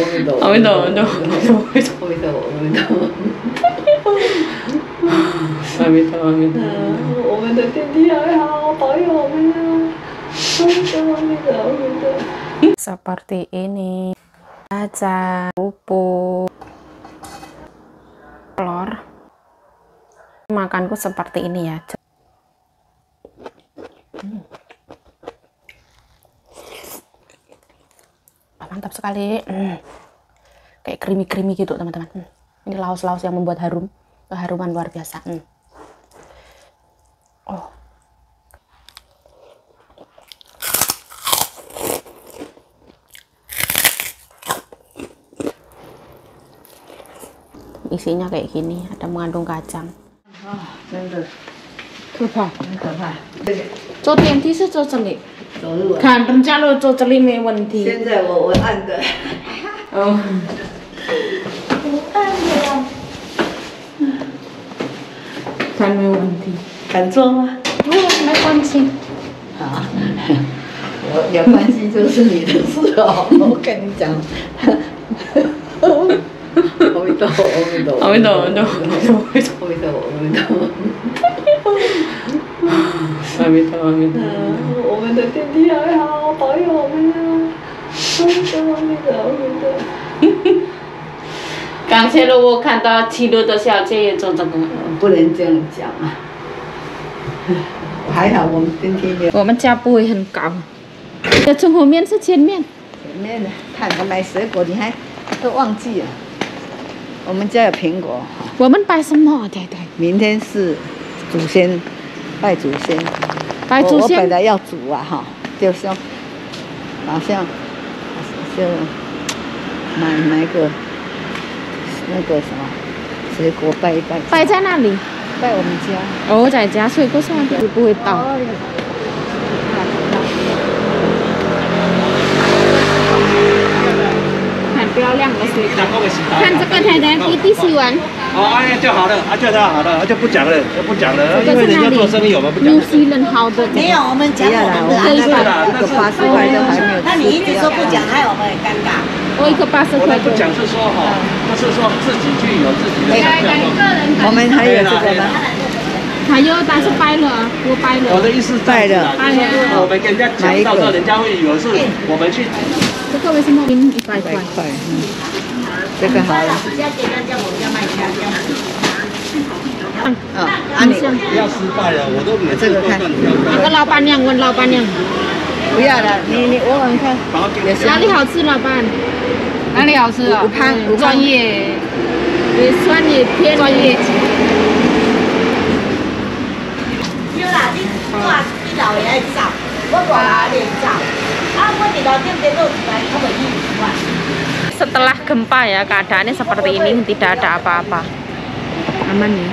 弥陀，阿弥陀，阿弥陀，阿弥陀，阿弥陀，阿弥陀，阿弥陀。阿弥陀，阿弥陀。我们的天地还好，保佑我们啊！阿弥陀，阿弥陀，阿弥陀。 seperti ini kacang pupuk telur makanku seperti ini ya Hmm. mantap sekali Hmm. kayak creamy-creamy gitu teman-teman Hmm. ini laos-laos yang membuat harum keharuman luar biasa Hmm. oh isinya kayak gini ada mengandung kacang 真的可怕很可怕。坐电梯是坐这里 走路啊！看人家都坐这里没问题现在我我按的，哦不按的。看没问题敢做吗？哦没关系好，我有关系就是你的事哦。我跟你讲，阿弥陀佛，阿弥陀佛，阿弥陀，阿弥陀，阿弥陀，阿弥陀佛，阿弥陀佛。阿弥陀，阿弥陀。嗯，我们的天地还好，保佑我们啊！阿弥陀，阿弥陀，阿弥陀。刚才了我看到七楼的小姐也做这个不能这样讲啊。还好我们今天我们家不会很高要从后面是前面前面的，看我买水果你还都忘记了。我们家有苹果，我们摆什么对对明天是祖先拜祖先，拜祖我我本先来要煮啊哈，就说好像就买买个那个什么水果拜一拜，拜在那里？拜我们家。哦在家水果上就不会倒。很漂亮的水果看这个太太弟弟洗完哦，哎就好了，啊就这样好了，就不讲了，就不讲了，因为人家做生意，我们不讲 new。zealand 好的没有，我们讲要啦，我们的我们这安排。个一个八十块都还没有。那你一直说不讲，害我们很尴尬。我一个八十块我们不讲是说哈，不是说自己去有自己的想象哦。我们还有这个吗？还有但是掰了啊我掰了我的意思是这样子啊拜了就是我们跟人家讲，到时候人家会以为是我们去。这个为什么一百块百块，嗯，这个好了。比较简单，叫我们家卖家这样子。哦，啊你不要失败了，我都每次都干不那个老板娘问老板娘不要了，你你我闻看，哪里好吃老板哪里好吃啊武汉武？汉专业，也算你偏专业级。对啦，你我你老爷爱走，我外来也走。啊，我 di 楼顶跌落一来，我袂去一万。Setelah gempa ya keadaannya seperti ini tidak ada apa-apa. Aman ya?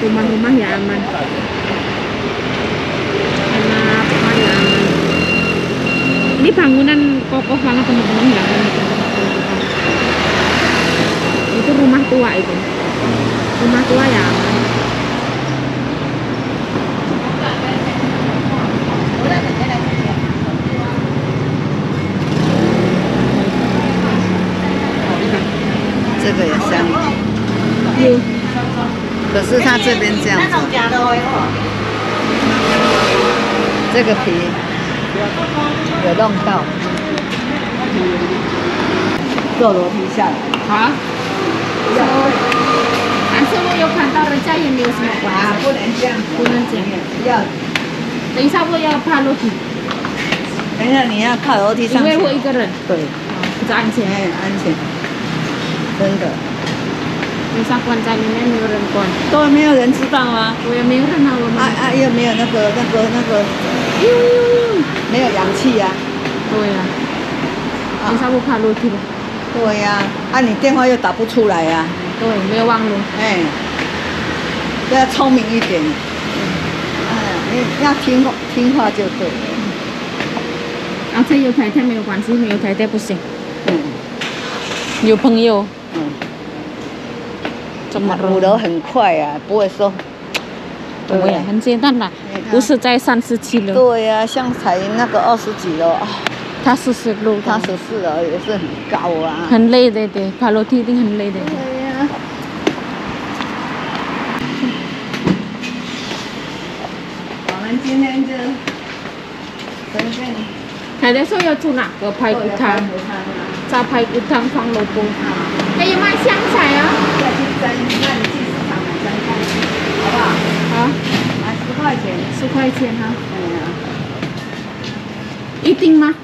Rumah-rumah ya aman. Kenapa ya aman. Ini bangunan kokoh banget teman-teman. Ya itu rumah tua itu. Rumah tua ya aman 这个也香，有可是它这边这样子，这个皮有弄到，坐楼梯下来。好但是我有看到人家也没有什么关啊，不能这样，不能这样要等一下我要爬楼梯等一下你要靠楼梯上因为。我一个人对，不安全，安全，真的。等一下关在里面没有人管。都没有人知道啊。我也没有人啊我们啊啊，又没有那个那个那个，没有氧气呀、对呀等一下我爬楼梯吧。对呀、啊，你电话又打不出来呀、对没有网络。哎，要聪明一点。哎，你要听话听话就对了。而且有太太没有关系没有太太不行。嗯。有朋友嗯，怎么五楼很快啊、不会说。对。很简单啦哎不是在三十七楼。对呀、像才那个二十几楼。啊，他四十六，他十四楼也是很高啊。很累的，对，爬楼梯一定很累的。对呀。我们今天就随便。还在说要住哪个排骨汤？排骨汤放萝卜。还有卖香菜啊？再去蒸，那你去市场买蒸看，好不好？啊，买十块钱。十块钱哈、哎呀，一定吗？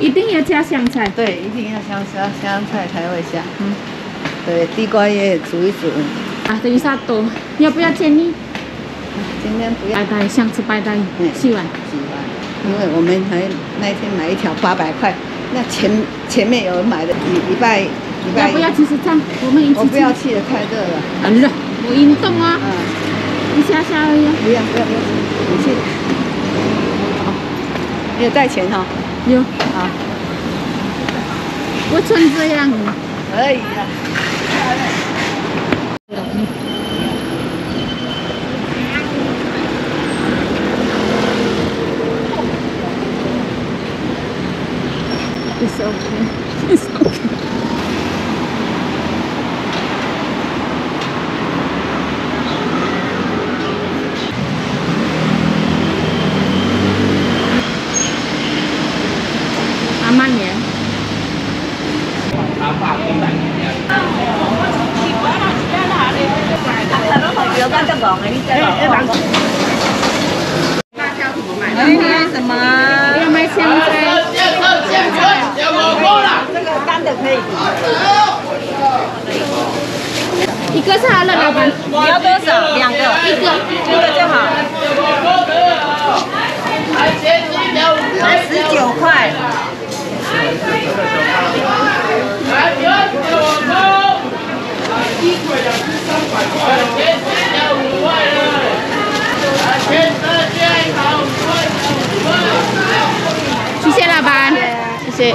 一定要加香菜。对，一定要香香香菜才会香。嗯。对，地瓜叶煮一煮。啊，等一下多要不要建议？今天不要白带，想吃白带，嗯洗碗。洗完，因为我们还那天买一条八百块，那前前面有人买的礼礼拜礼拜要不要其实这样？我们一起我不要吃。去的太热了。很热，我运动啊，嗯，一下下而已啊。不要不要不要，你去。好，你有带钱哈、有，好，我穿这样。可以了。open. 一个是好了，老板。你要多少？两个，一个。一个就好。十九块。谢谢老板，谢谢。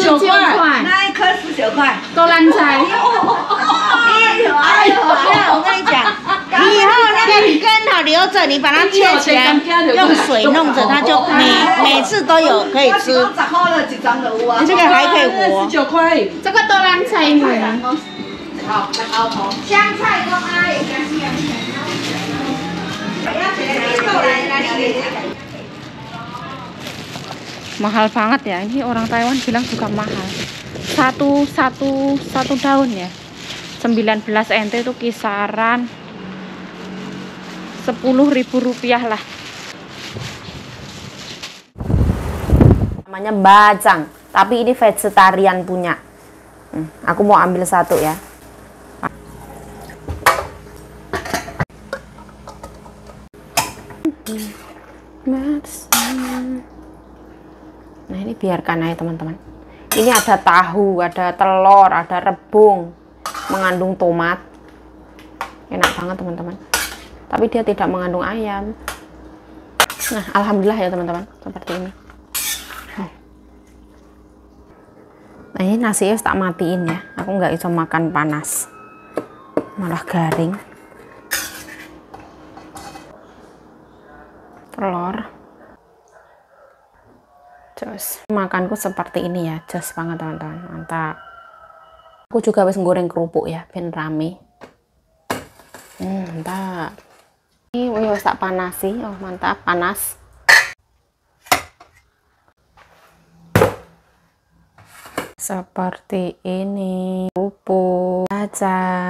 十九块。那一颗十九块。豆烂菜。哎呦！我跟你讲，你以后那个根好留着，你把它切起来，用水弄着，它就每每次都有可以吃。这个还可以活。九块，这个豆烂菜呢？香菜跟阿也香香。Mahal banget ya. Ini orang Taiwan bilang juga mahal. Satu satu satu daun ya. 19 NT itu kisaran 10.000 rupiah lah. Namanya bajang tapi ini vegetarian punya. Hmm, aku mau ambil satu ya Nah ini biarkan aja teman-teman. Ini ada tahu, ada telur, ada rebung, mengandung tomat. Enak banget teman-teman. Tapi dia tidak mengandung ayam. Nah alhamdulillah ya teman-teman seperti ini. Nah ini nasi tak matiin ya. Aku nggak bisa makan panas, malah garing. Telur makanku seperti ini ya jos banget teman-teman. Mantap. Aku juga wis goreng kerupuk ya ben rame. Hmm, mantap. Ini wis tak panasi oh mantap panas. Seperti ini kerupuk aja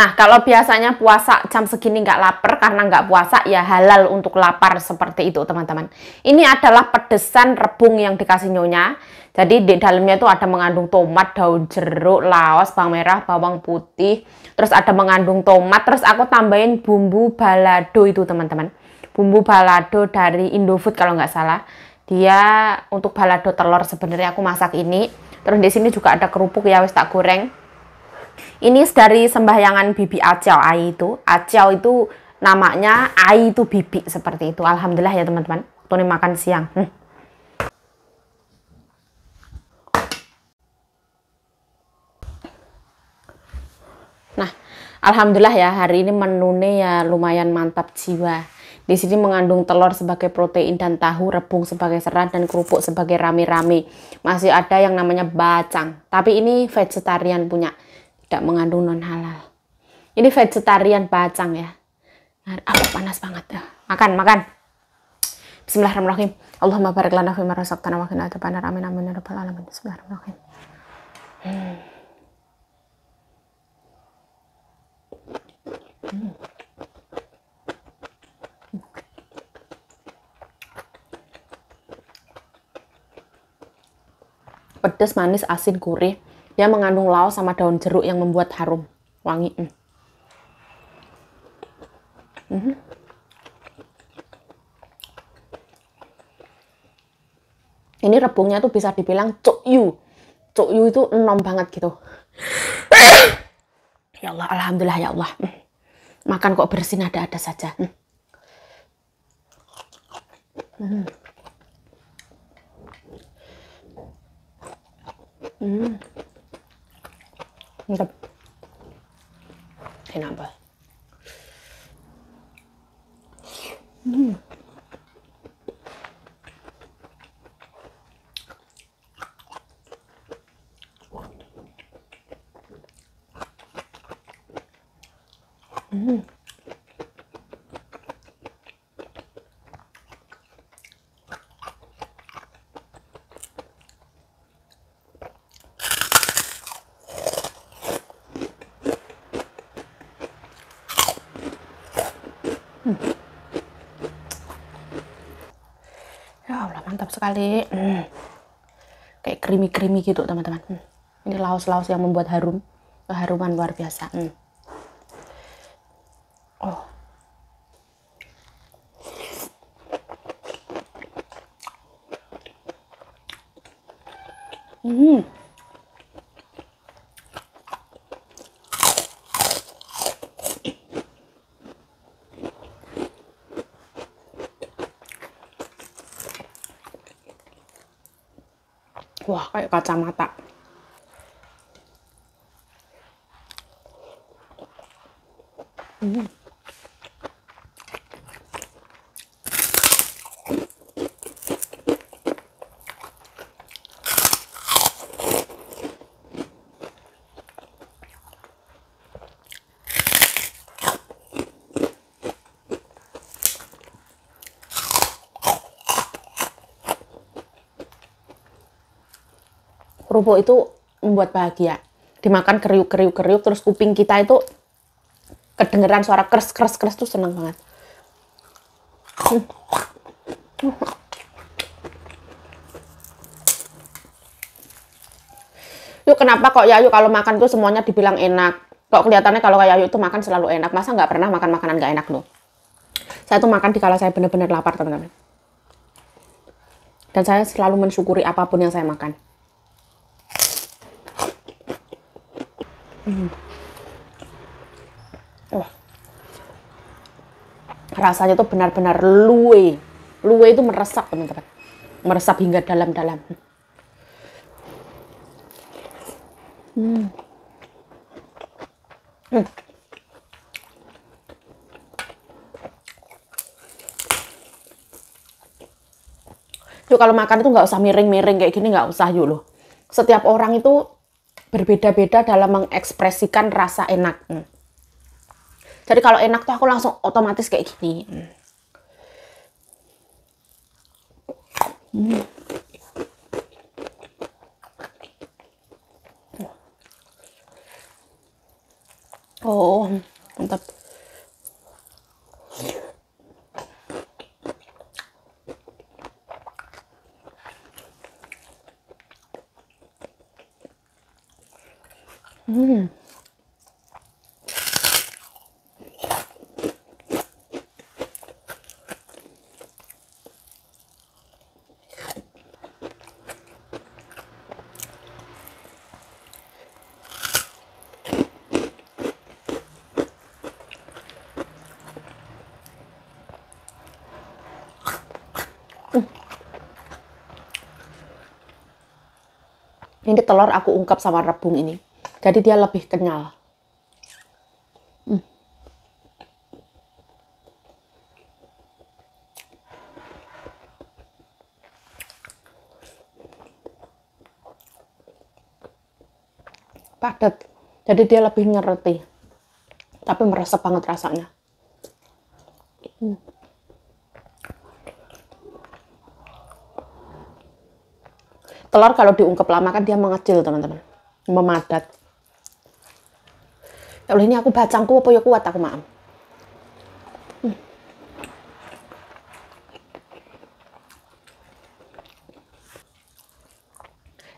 Nah, kalau biasanya puasa jam segini nggak lapar karena nggak puasa, ya halal untuk lapar seperti itu, teman-teman. Ini adalah pedesan rebung yang dikasih nyonya. Jadi di dalamnya itu ada mengandung tomat, daun jeruk, laos, bawang merah, bawang putih, terus ada mengandung tomat, terus aku tambahin bumbu balado itu teman-teman. Bumbu balado dari Indofood kalau nggak salah. Dia untuk balado telur sebenarnya aku masak ini. Terus di sini juga ada kerupuk ya wis tak goreng. Ini dari sembahyangan Bibi Acau Ai itu. Acau itu namanya Ai itu bibi seperti itu. Alhamdulillah ya teman-teman. Waktu ini makan siang. Hmm. Nah, alhamdulillah ya hari ini menunya ya lumayan mantap jiwa. Di sini mengandung telur sebagai protein dan tahu, rebung sebagai serat dan kerupuk sebagai rame-rame. Masih ada yang namanya bacang, tapi ini vegetarian punya, tidak mengandung non halal. Ini vegetarian bacang ya. Apa panas banget ya. Makan, makan. Bismillahirrahmanirrahim. Allahumma barik lana fi ma razaqtana wa qina. Amin amin ya rabbal alamin. Bismillahirrahmanirrahim. Hmm. Hmm. Pedas, manis, asin, gurih. Dia mengandung laos sama daun jeruk yang membuat harum, wangi. Hmm. Mhm. Ini rebungnya tuh bisa dibilang cukyu. Cukyu itu enom banget gitu. ya Allah, alhamdulillah ya Allah. Hmm. Makan kok bersin ada-ada saja. Hmm. Hmm. Hmm. Mantap. Enak banget. Hmm. Hmm. Ya Allah, mantap sekali. Hmm. Kayak creamy-creamy gitu, teman-teman. Hmm. Ini laos-laos yang membuat harum. Keharuman luar biasa. Hmm. Oh. Hmm. Wah, kayak kacamata. Hmm. Kerupuk itu membuat bahagia. Dimakan kriuk kriuk kriuk terus kuping kita itu kedengeran suara kres tuh seneng banget. Yuk kenapa kok Yayu kalau makan tuh semuanya dibilang enak? Kok kelihatannya kalau Yayu itu makan selalu enak? Masa nggak pernah makan makanan nggak enak loh? Saya tuh makan di kala saya benar-benar lapar teman-teman. Dan saya selalu mensyukuri apa pun yang saya makan. Hmm. Oh. Rasanya tuh benar-benar luwe. Luwe itu meresap, teman-teman. Meresap hingga dalam-dalam. Hmm. Hmm. Yuk kalau makan itu nggak usah miring-miring kayak gini nggak usah yuk loh. Setiap orang itu berbeda-beda dalam mengekspresikan rasa enak. Jadi kalau enak tuh aku langsung otomatis kayak gini. Hmm. Oh, mantap. Hmm. Ini telur aku ungkap sama rebung ini. Jadi dia lebih kenyal. Hmm. Padat. Jadi dia lebih nyereti. Tapi meresap banget rasanya. Hmm. telur kalau diungkep lama kan dia mengecil teman-teman memadat ya Allah ini aku bacangku apa ya kuat aku maaf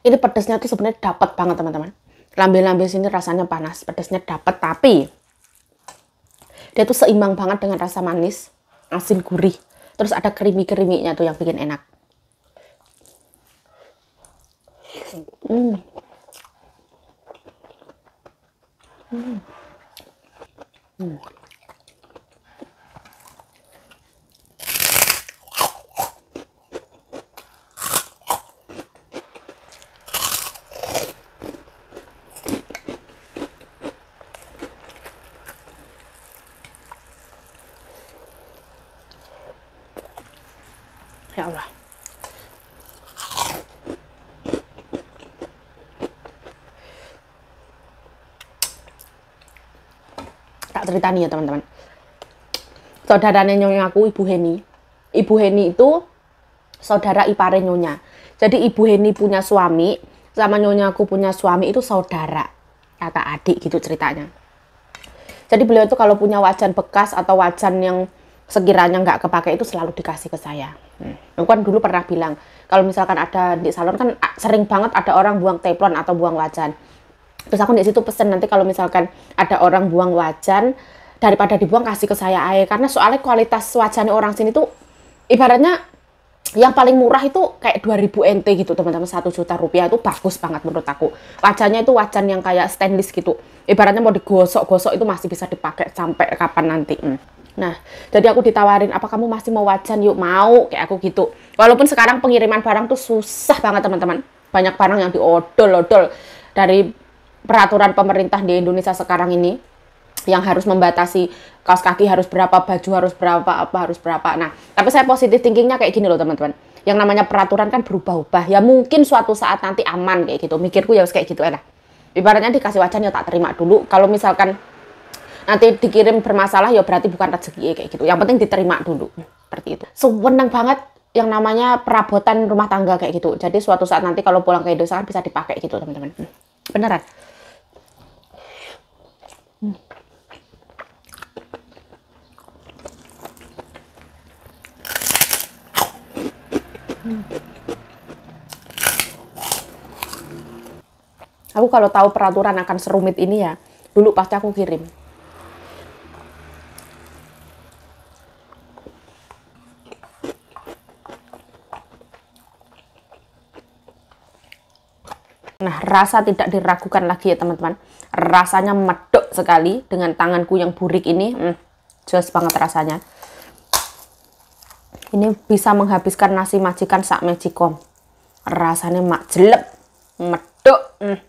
ini pedasnya tuh sebenarnya dapat banget teman-teman lambe-lambe sini rasanya panas pedasnya dapat tapi dia tuh seimbang banget dengan rasa manis asin gurih terus ada kerimi-keriminya tuh yang bikin enak Hmm. Hmm. Hmm. Ya Allah. Tak cerita nih ya teman-teman. Saudaranya nyonya aku ibu Heni. Ibu Heni itu saudara ipare nyonya. Jadi ibu Heni punya suami sama nyonya aku punya suami itu saudara kata adik gitu ceritanya. Jadi beliau itu kalau punya wajan bekas atau wajan yang sekiranya nggak kepake itu selalu dikasih ke saya. Hmm. kan dulu pernah bilang kalau misalkan ada di salon kan sering banget ada orang buang teflon atau buang wajan terus aku di situ pesen nanti kalau misalkan ada orang buang wajan daripada dibuang kasih ke saya air karena soalnya kualitas wajannya orang sini tuh ibaratnya yang paling murah itu kayak 2000 NT gitu teman-teman. Satu juta rupiah itu bagus banget menurut aku. Wajannya itu wajan yang kayak stainless gitu. Ibaratnya mau digosok-gosok itu masih bisa dipakai sampai kapan nanti. Hmm. nah jadi aku ditawarin apa kamu masih mau wajan? Yuk mau. Kayak aku gitu. Walaupun sekarang pengiriman barang tuh susah banget teman-teman. Banyak barang yang diodol-odol. Dari peraturan pemerintah di Indonesia sekarang ini yang harus membatasi kaos kaki harus berapa, baju harus berapa, apa harus berapa. Nah, tapi saya positif thinkingnya kayak gini loh teman-teman. Yang namanya peraturan kan berubah-ubah. Ya mungkin suatu saat nanti aman kayak gitu. Mikirku ya kayak gitu enak. Ibaratnya dikasih wajan ya tak terima dulu. Kalau misalkan nanti dikirim bermasalah ya berarti bukan rezeki kayak gitu. Yang penting diterima dulu. Seperti itu. Sewenang banget yang namanya perabotan rumah tangga kayak gitu. Jadi suatu saat nanti kalau pulang ke Indonesia kan bisa dipakai gitu teman-teman. Beneran. Aku kalau tahu peraturan akan serumit ini ya, dulu pasti aku kirim. Nah, rasa tidak diragukan lagi ya teman-teman. Rasanya medok sekali dengan tanganku yang burik ini. Hmm, jelas banget rasanya. Ini bisa menghabiskan nasi majikan sak mejikom. Rasanya mak jelek, medok. Hmm.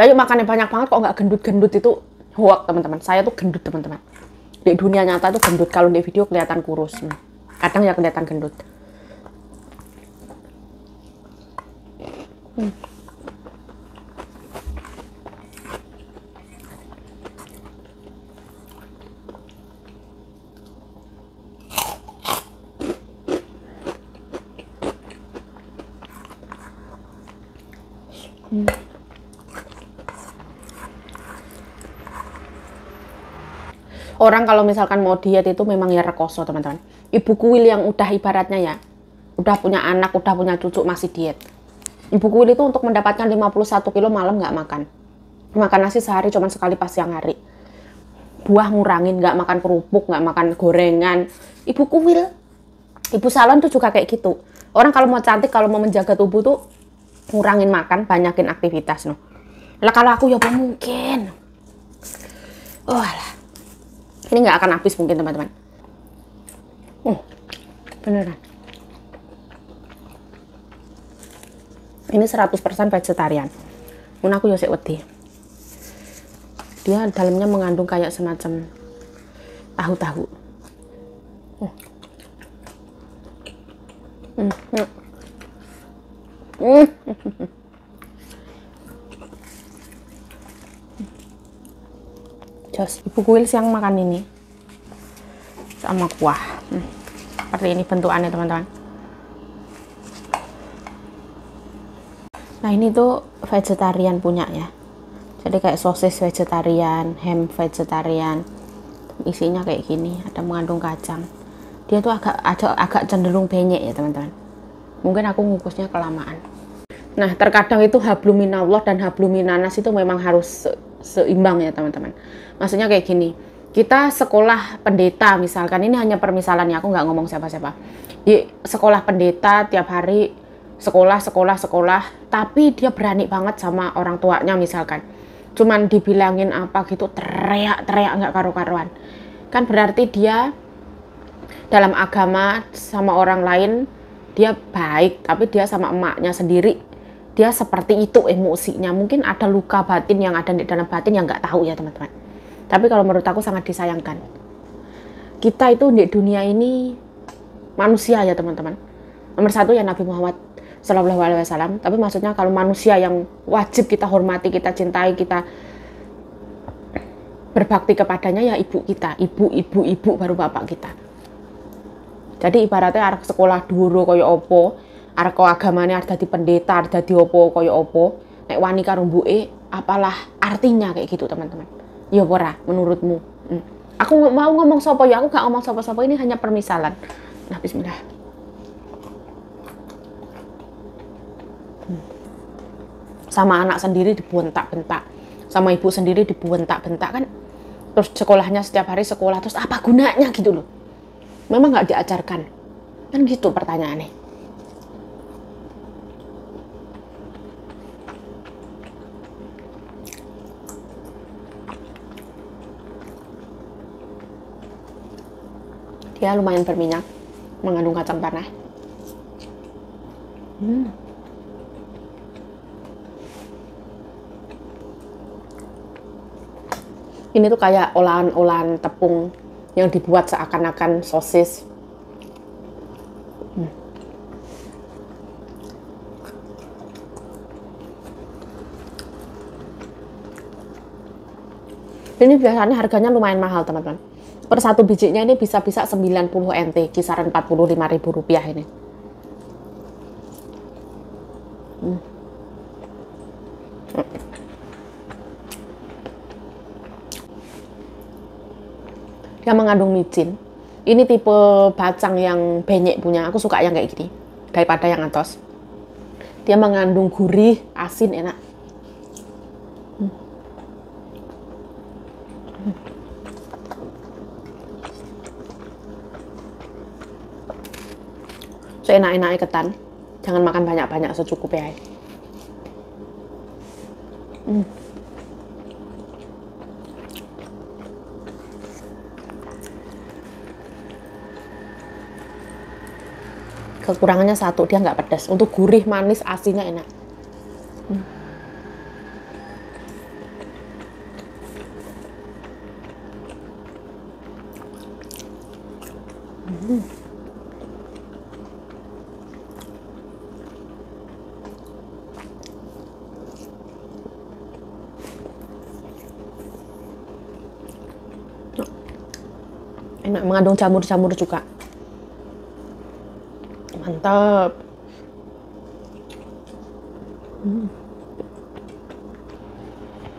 Ayo makannya banyak banget kok nggak gendut-gendut itu hoax teman-teman. Saya tuh gendut teman-teman. Di dunia nyata tuh gendut. Kalau di video kelihatan kurus. Hmm. Kadang ya kelihatan gendut. Orang kalau misalkan mau diet itu memang ya rekoso teman-teman. Ibu kuil yang udah ibaratnya ya, udah punya anak, udah punya cucu masih diet. Ibu kuil itu untuk mendapatkan 51 kilo malam nggak makan. Makan nasi sehari cuma sekali pas siang hari. Buah ngurangin, nggak makan kerupuk, nggak makan gorengan. Ibu kuil, ibu salon tuh juga kayak gitu. Orang kalau mau cantik, kalau mau menjaga tubuh tuh ngurangin makan, banyakin aktivitas no. Lah kalau aku ya mungkin. Oh. Ini nggak akan habis mungkin teman-teman. Oh, beneran. Ini 100% vegetarian. Mun aku sik wedi. Dia dalamnya mengandung kayak semacam tahu-tahu. Oh. Hmm, hmm. Hmm. Jos, ibu kuil siang makan ini sama kuah. Hmm. Seperti ini bentukannya teman-teman. Nah ini tuh vegetarian punya ya. Jadi kayak sosis vegetarian, ham vegetarian. Isinya kayak gini, ada mengandung kacang. Dia tuh agak agak, agak cenderung benyek ya teman-teman. Mungkin aku ngukusnya kelamaan. Nah terkadang itu habluminallah dan habluminanas itu memang harus seimbang ya teman-teman. Maksudnya kayak gini, kita sekolah pendeta misalkan ini hanya permisalan ya aku nggak ngomong siapa-siapa. Di sekolah pendeta tiap hari sekolah sekolah sekolah tapi dia berani banget sama orang tuanya misalkan cuman dibilangin apa gitu teriak teriak nggak karu-karuan kan berarti dia dalam agama sama orang lain dia baik tapi dia sama emaknya sendiri dia seperti itu emosinya mungkin ada luka batin yang ada di dalam batin yang nggak tahu ya teman-teman tapi kalau menurut aku sangat disayangkan kita itu di dunia ini manusia ya teman-teman nomor satu ya Nabi Muhammad Shallallahu Alaihi Wasallam. Tapi maksudnya kalau manusia yang wajib kita hormati, kita cintai, kita berbakti kepadanya ya ibu kita, ibu, ibu, ibu baru bapak kita. Jadi ibaratnya arek sekolah dulu koyo opo, arek agamanya ada di pendeta, ada di opo koyo opo, nek wani karo mbuke apalah artinya kayak gitu teman-teman. Ya ora menurutmu? Hmm. Aku mau ngomong sopo ya, aku gak ngomong sopo-sopo ini hanya permisalan. Nah, bismillah. sama anak sendiri dibentak-bentak sama ibu sendiri dibentak-bentak kan terus sekolahnya setiap hari sekolah terus apa gunanya gitu loh memang nggak diajarkan kan gitu pertanyaannya dia lumayan berminyak mengandung kacang tanah hmm. ini tuh kayak olahan-olahan tepung yang dibuat seakan-akan sosis. Hmm. Ini biasanya harganya lumayan mahal teman-teman. Per satu bijinya ini bisa-bisa 90 NT, kisaran 45 ribu rupiah ini. Hmm. Dia mengandung micin. Ini tipe bacang yang benyek punya. Aku suka yang kayak gini daripada yang atos. Dia mengandung gurih, asin, enak. Seenak-enaknya ketan. Jangan makan banyak-banyak secukupnya. Hmm. kekurangannya satu dia nggak pedas untuk gurih manis asinnya enak mengandung jamur-jamur juga. Mantap. Hmm.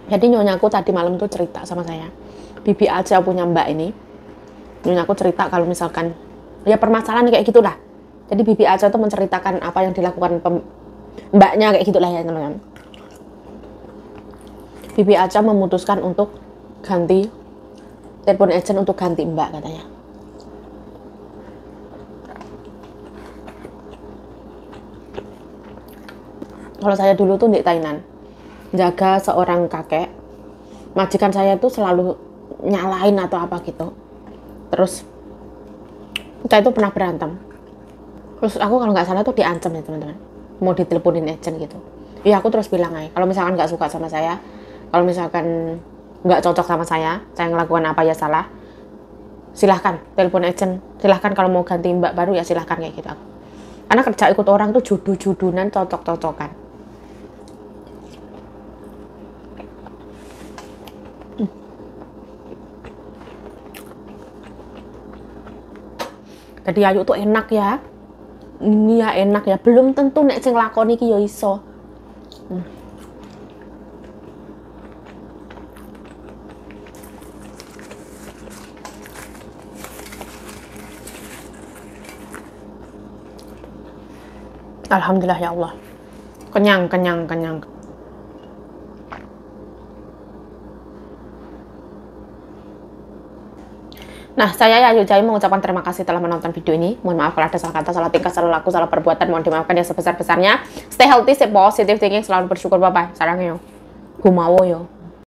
jadi nyonyaku tadi malam tuh cerita sama saya. Bibi aja punya mbak ini. Nyonyaku cerita kalau misalkan ya permasalahan kayak gitulah. Jadi bibi aja tuh menceritakan apa yang dilakukan pem- mbaknya kayak gitulah ya teman-teman. Bibi aja memutuskan untuk ganti telepon agent untuk ganti mbak katanya kalau saya dulu tuh di Thailand jaga seorang kakek. Majikan saya tuh selalu nyalain atau apa gitu. Terus kita itu pernah berantem. Terus aku kalau nggak salah tuh diancam ya teman-teman. Mau diteleponin agent gitu. Iya aku terus bilang aja kalau misalkan nggak suka sama saya kalau misalkan nggak cocok sama saya saya ngelakukan apa ya salah silahkan telepon agent. Silahkan kalau mau ganti mbak baru ya silahkan kayak gitu aku. Karena kerja ikut orang tuh judu-judunan cocok-cocokan Jadi ayu tuh enak ya. Ini ya enak ya. Belum tentu nek sing lakoni iki ya iso. Hmm. Alhamdulillah ya Allah. Kenyang, kenyang, kenyang. Nah, saya Yayu Jai mengucapkan terima kasih telah menonton video ini. Mohon maaf kalau ada salah kata, salah tingkah, salah laku, salah perbuatan. Mohon dimaafkan yang sebesar-besarnya. Stay healthy, stay positive thinking, selalu bersyukur. Bye-bye. Sarang yo. Gumawo yo.